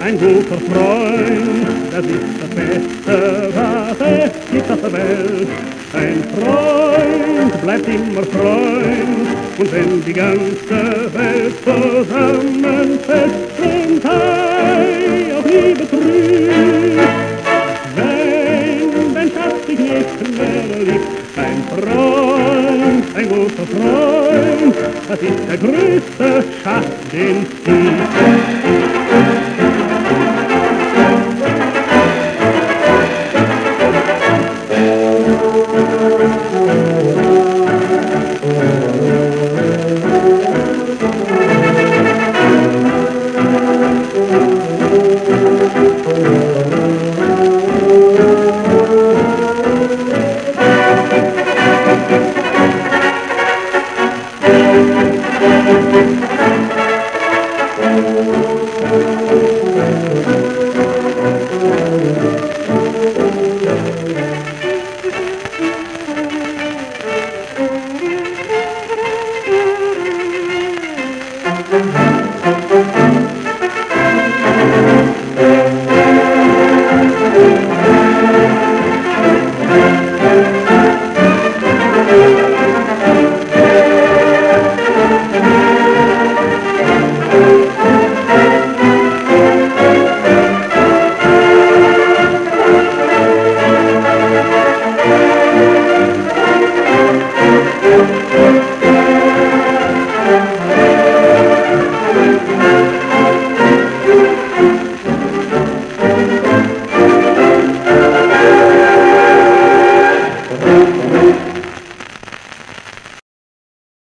Ein guter Freund, das ist das Beste, was es gibt auf der Welt. Ein Freund bleibt immer Freund, und wenn die ganze Welt zusammenfällt, sind sei auch nie betrübt. Wenn dein Schatz dich nicht mehr liebt, ein Freund, ein guter Freund, das ist der größte Schatz, den es gibt.